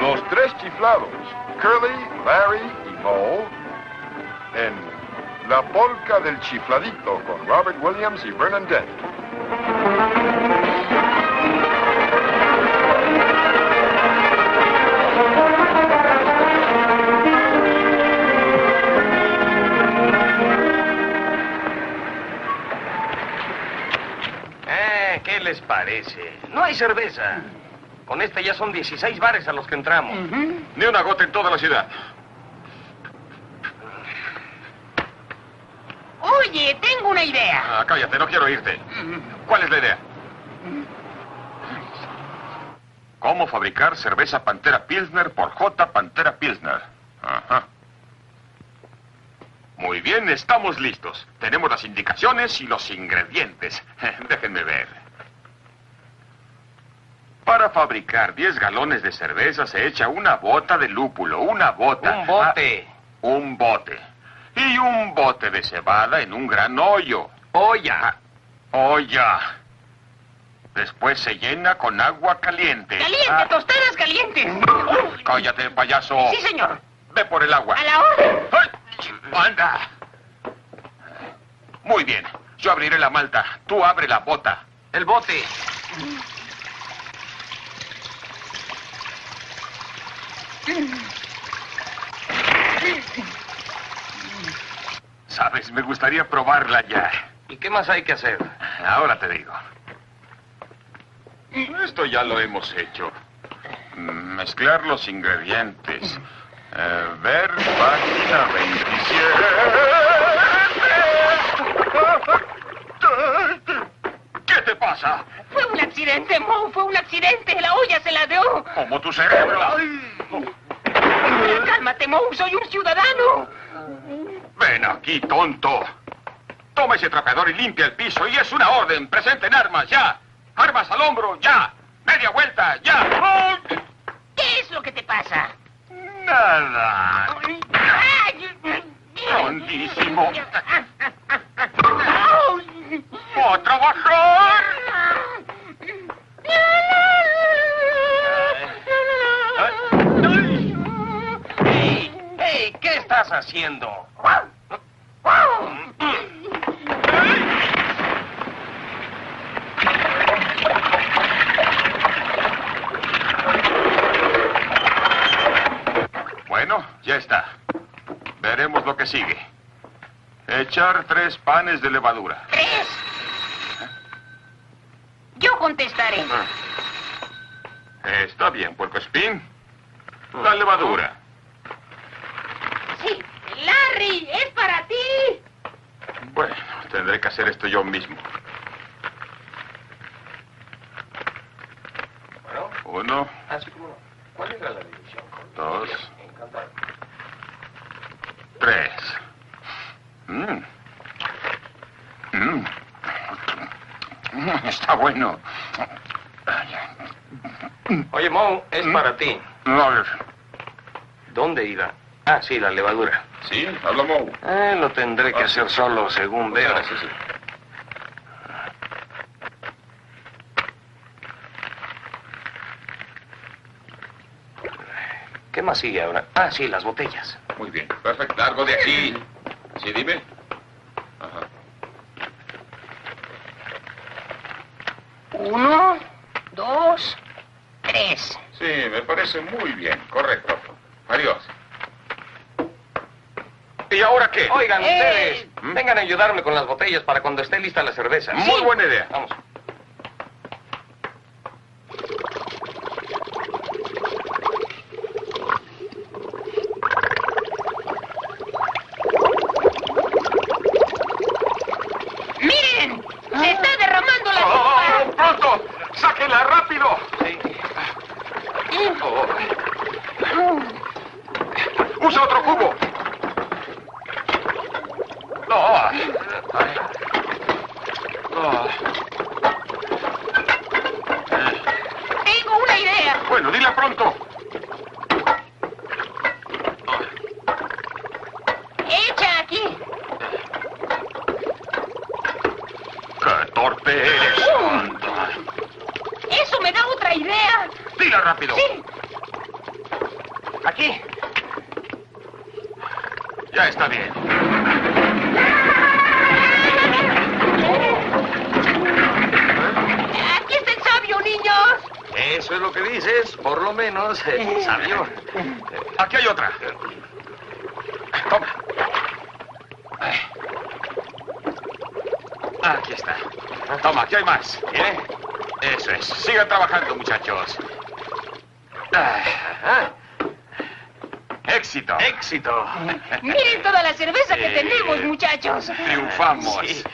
Los tres chiflados, Curly, Larry y Moe, en La Polca del Chifladito con Robert Williams y Vernon Dent. Eh, ¿qué les parece? No hay cerveza. Con esta ya son 16 bares a los que entramos. Ni una gota en toda la ciudad. Oye, tengo una idea. Ah, cállate, no quiero irte. ¿Cuál es la idea? ¿Cómo fabricar cerveza Pantera Pilsner por J. Pantera Pilsner? Ajá. Muy bien, estamos listos. Tenemos las indicaciones y los ingredientes. Déjenme. Para fabricar 10 galones de cerveza se echa una bota de lúpulo, una bota. Un bote. Ah, un bote. Y un bote de cebada en un gran hoyo. Olla. Olla. Después se llena con agua caliente. Caliente, Ah, tostadas calientes. cállate, payaso. Sí, señor. Ve por el agua. A la orden. ¡Anda! Muy bien. Yo abriré la malta. Tú abre la bota. El bote. Sabes, me gustaría probarla ya. ¿Y qué más hay que hacer? Ahora te digo. Esto ya lo hemos hecho. Mezclar los ingredientes. Eh, ver página 27. ¿Qué te pasa? Fue un accidente, Mo, fue un accidente. La olla se la dio. Como tu cerebro. Cálmate, Mo, soy un ciudadano. Ven aquí, tonto. Toma ese trapeador y limpia el piso. Y es una orden. Presenten armas, ya. Armas al hombro, ya. Media vuelta, ya. ¡Oh! ¿Qué es lo que te pasa? Nada. Ay. Tontísimo. ¡A estás haciendo? Bueno, ya está. Veremos lo que sigue. Echar tres panes de levadura. ¿Tres? Yo contestaré. Está bien, puerco espín. La levadura. Es para ti. Bueno, tendré que hacer esto yo mismo. Bueno, Uno, así como no. ¿Cuál era la dirección? dos, Encantado. tres. Mm. Mm. Mm, Está bueno. Oye, Mo, es para ti. A ver. ¿Dónde irá? Ah, sí, la levadura. Sí, hablamos. Eh, lo tendré que hacer solo, según veo. Sí, sí. ¿Qué más sigue ahora? Ah, sí, las botellas. Muy bien, perfecto. Largo de aquí. Sí, dime. Ajá. Uno, dos, tres. Sí, me parece muy bien. Correcto. Adiós. ¿Y ahora qué? Oigan, ustedes, vengan a ayudarme con las botellas para cuando esté lista la cerveza. Muy buena idea. Vamos. ¡Miren! ¡Se está derramando la ¡Oh, copa! pronto! ¡Sáquenla rápido! Sí. Oh. ¡Usa otro cubo! No. Ay. Oh. Tengo una idea. Bueno, dila pronto. Echa aquí. ¡Qué torpe eres! anda. Eso me da otra idea. ¡Dila rápido! Sí. Aquí. Ya está bien. Es lo que dices, por lo menos, eh, sabio. Aquí hay otra. Toma. Aquí está. Toma, aquí hay más. ¿Eh? Eso es. Sigan trabajando, muchachos. Ah, Éxito. éxito. Miren toda la cerveza que tenemos, muchachos. Triunfamos. Sí.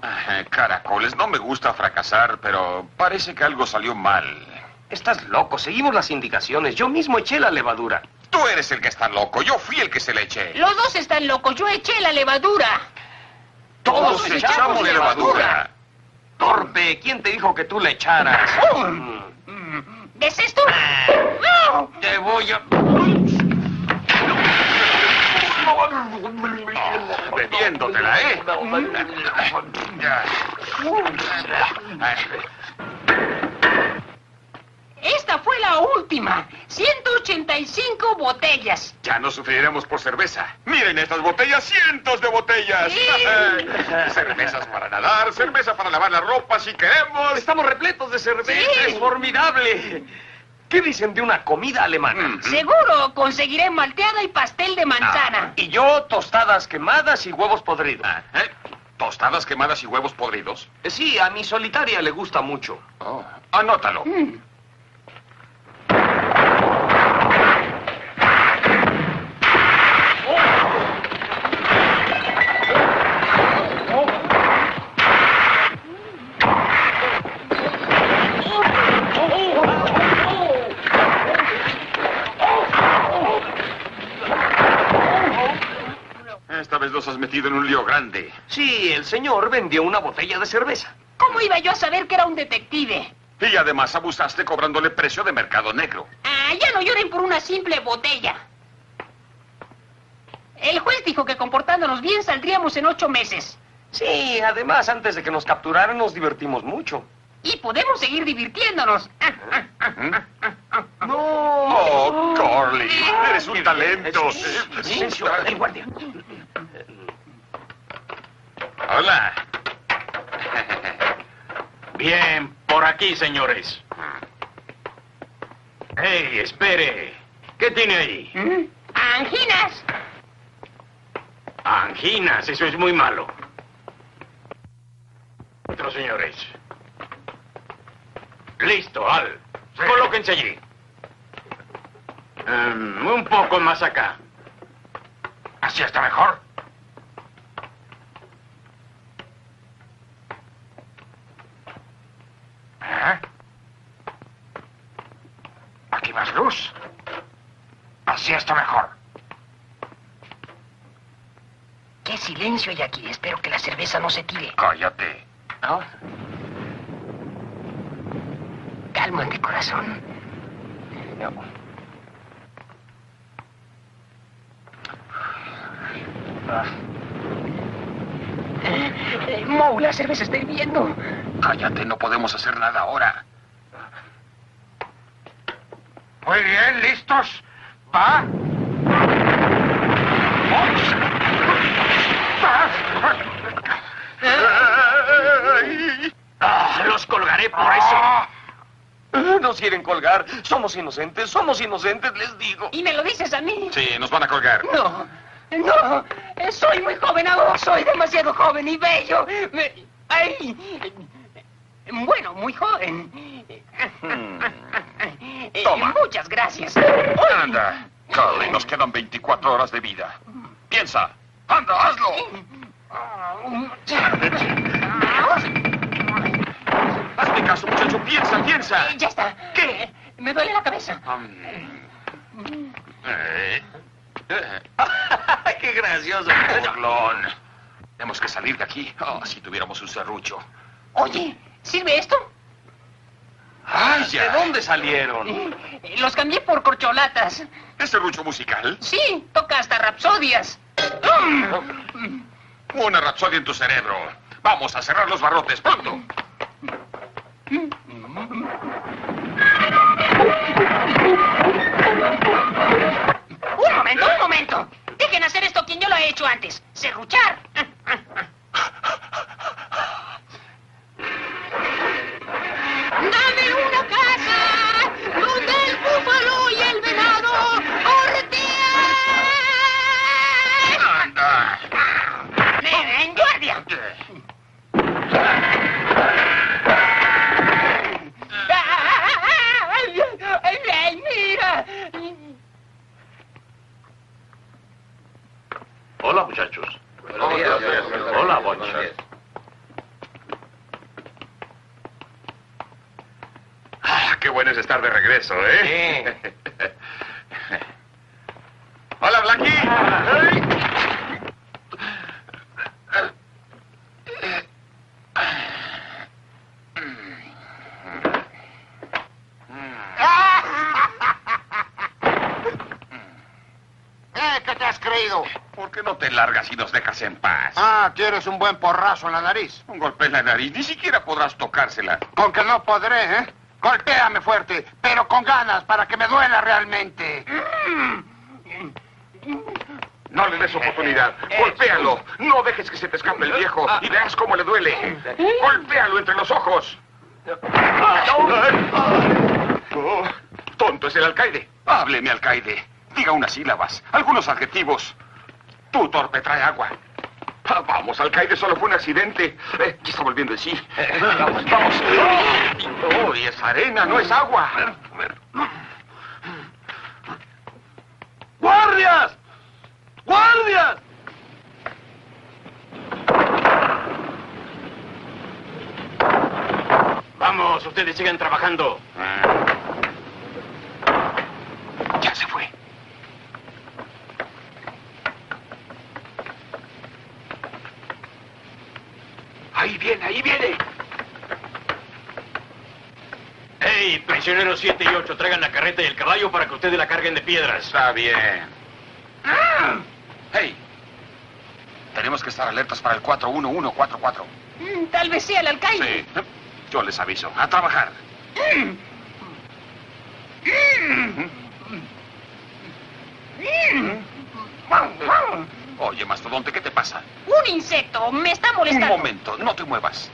Ah, Caracoles, no me gusta fracasar, pero parece que algo salió mal. Estás loco, seguimos las indicaciones. Yo mismo eché la levadura. Tú eres el que está loco. Yo fui el que se le eché. Los dos están locos. Yo eché la levadura. Todos Todos echamos echamos levadura. Torpe, ¿quién te dijo que tú le echaras? ¿Es esto? ¡No! Te voy a... Bebiéndotela, ¿eh? Esta fue la última. 185 botellas. Ya no sufriremos por cerveza. Miren estas botellas, cientos de botellas. Sí. Cervezas para nadar, cerveza para lavar la ropa si queremos. Estamos repletos de cerveza, Sí. es formidable. ¿Qué dicen de una comida alemana? Mm. Seguro conseguiré malteada y pastel de manzana. Y yo tostadas quemadas y huevos podridos. ¿Eh? ¿Tostadas quemadas y huevos podridos? Eh, Sí, a mi solitaria le gusta mucho. Oh, anótalo. Mm. Esta vez nos has metido en un lío grande. Sí, el señor vendió una botella de cerveza. ¿Cómo iba yo a saber que era un detective? Y además abusaste cobrándole precio de mercado negro. Ah, ya no lloren por una simple botella. El juez dijo que comportándonos bien saldríamos en ocho meses. Sí, además, antes de que nos capturaran nos divertimos mucho. Y podemos seguir divirtiéndonos. No. Oh, Carly, eres un talento. Silencio, el guardia. Hola. Bien, por aquí, señores. ¡Hey, espere! ¿Qué tiene ahí? ¿Mm? Anginas. Anginas, eso es muy malo. Otros señores. Listo, Al. Colóquense allí. Em, un poco más acá. ¿Así está mejor? ¿Eh? Aquí más luz. Así está mejor. Qué silencio hay aquí. Espero que la cerveza no se tire. Cállate. Ah, Cálmate, corazón. no. Eh, Moe, la cerveza está hirviendo. Cállate, no podemos hacer nada ahora. Muy bien, ¿listos? ¿Va? Ah, los colgaré por eso. Ah, Nos quieren colgar. Somos inocentes, somos inocentes, les digo. ¿Y me lo dices a mí? Sí, nos van a colgar. No, no, soy muy joven aún, soy demasiado joven y bello. Me- Ay, bueno, muy joven. Eh, Toma. Muchas gracias. Anda. Carly, nos quedan 24 horas de vida. Piensa. Anda, hazlo. Hazme caso, muchacho. Piensa, piensa. Eh, ya está. ¿Qué? Me duele la cabeza. Eh, ¡Qué gracioso! burlón. Tenemos que salir de aquí. Oh, si tuviéramos un serrucho. Oye, ¿Sirve esto? ¡Ay, ¿De dónde salieron? Eh, los cambié por corcholatas. ¿Es serrucho musical? Sí, toca hasta rapsodias. Mm. Una rapsodia en tu cerebro. Vamos a cerrar los barrotes, pronto. Un momento, un momento. Dejen hacer esto quien yo lo he hecho antes. Serruchar. Largas y nos dejas en paz? Ah, tienes un buen porrazo en la nariz. Un golpe en la nariz, ni siquiera podrás tocársela. Con que no podré, ¿eh? Golpéame fuerte, pero con ganas, para que me duela realmente. No le des oportunidad. Golpéalo. No dejes que se te escape el viejo y veas cómo le duele. Golpéalo entre los ojos. Oh, tonto es el alcaide. Hábleme, alcaide. Diga unas sílabas, algunos adjetivos. Tú, torpe, trae agua. Ah, vamos, alcaide, solo fue un accidente. Eh, ya está volviendo en sí. vamos, vamos. Oh, y es arena, no es agua. ¡Guardias! ¡Guardias! Vamos, ustedes sigan trabajando. Ya se fue. Ahí viene, ahí viene. ¡Hey, prisioneros 7 y 8! Traigan la carreta y el caballo para que ustedes la carguen de piedras. Está bien. Hey, tenemos que estar alertas para el 41144. Mm, Tal vez sea el alcaide. Sí, yo les aviso. A trabajar. Oye, mastodonte, ¿qué te pasa? Un insecto me está Un molestando. momento, no te muevas.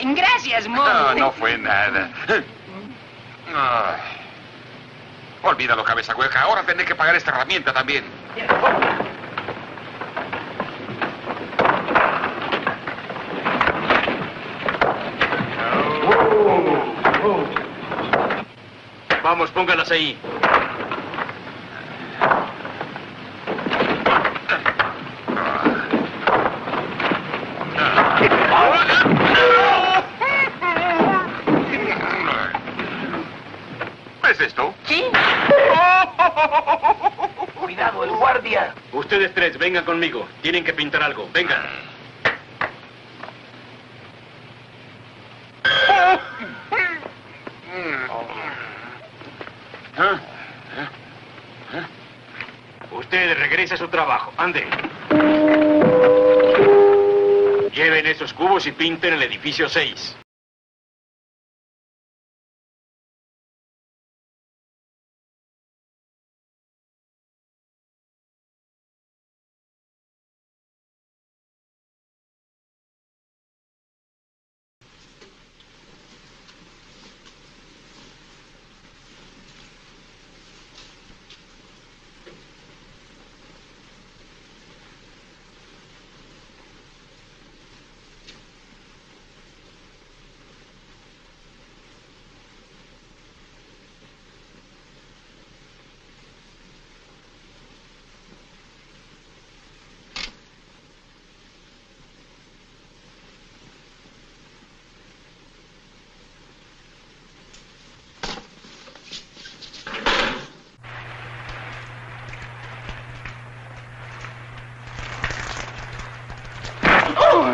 Gracias, Mo. No, no fue nada. Ay. Olvídalo, cabeza hueca. Ahora tendré que pagar esta herramienta también. Vamos, pónganlas ahí. ¿Ves esto? ¿Sí? Cuidado, el guardia. Ustedes vengan conmigo. Tienen que pintar algo. Vengan. Usted regrese a su trabajo. Ande. Lleven esos cubos y pinten el edificio 6.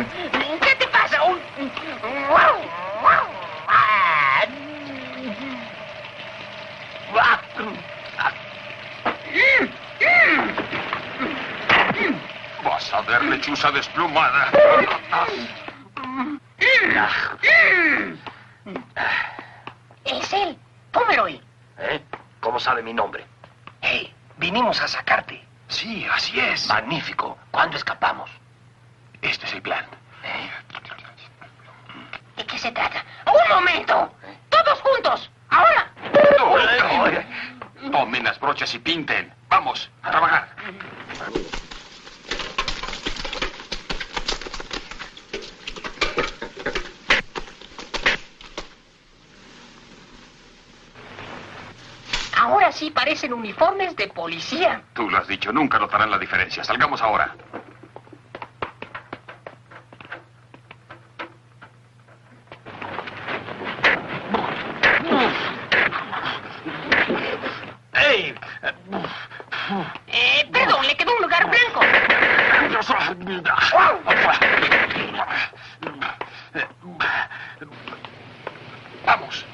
¿Qué te pasa? Un-. Vas a ver lechuza desplumada. Es él. Pómelo ¿Eh? ¿Cómo sabe mi nombre? Hey, vinimos a sacarte. Sí, así es. Magnífico. ¿Cuándo escapamos? Este es el plan. ¿De qué se trata? ¡Un momento! ¡Todos juntos! ¡Ahora! Tomen las brochas y pinten. Vamos, a trabajar. Ahora Casi parecen uniformes de policía. Tú lo has dicho, nunca notarán la diferencia. Salgamos ahora. ¡Ey! Eh, perdón, le quedó un lugar blanco. Vamos.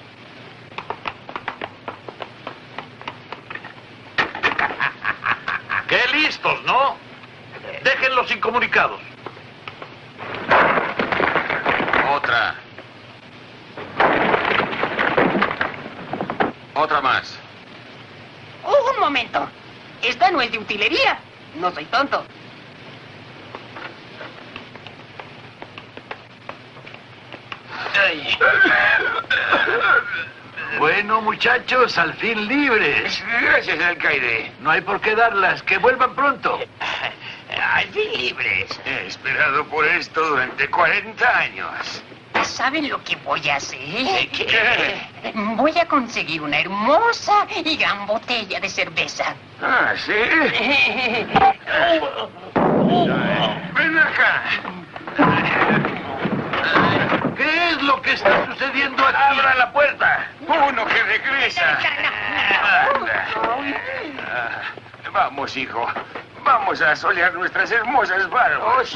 ¡Qué listos, ¿no? Déjenlos incomunicados. Otra. Otra más. Oh, un momento. Esta no es de utilería. No soy tonto. Bueno, muchachos, al fin libres. Gracias, alcaide. No hay por qué darlas. Que vuelvan pronto. Al fin libres. He esperado por esto durante 40 años. ¿Saben lo que voy a hacer? ¿Qué? Voy a conseguir una hermosa y gran botella de cerveza. Ah, ¿sí? Ven acá. ¿Qué es lo que está sucediendo aquí? ¡Abra la puerta! ¡Uno que regresa! Vamos, hijo. Vamos a solear nuestras hermosas barbas.